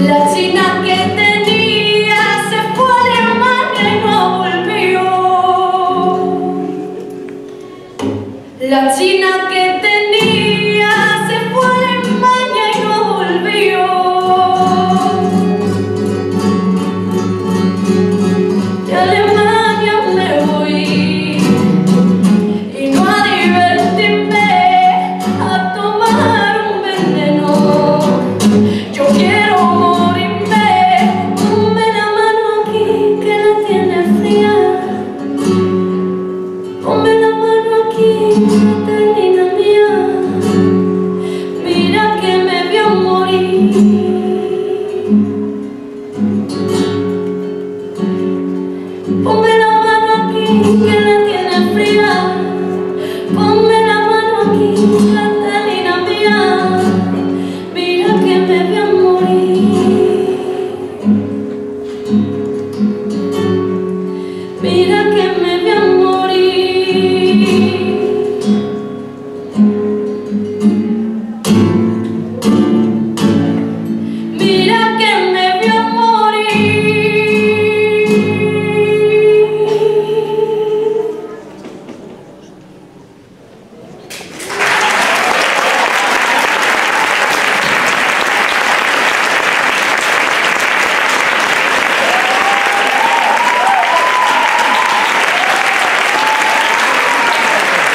La China que tenía se fue de madre y no volvió. La China que